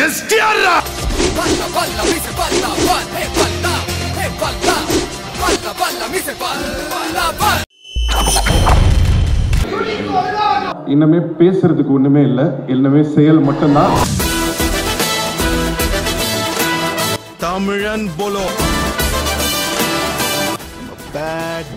எஸ்டிஆர்ரா இன்னமே பேசுறதுக்கு ஒண்ணுமே இல்ல. இன்னமே செயல் மட்டும்தான். தமிழன் போலோ. பேட்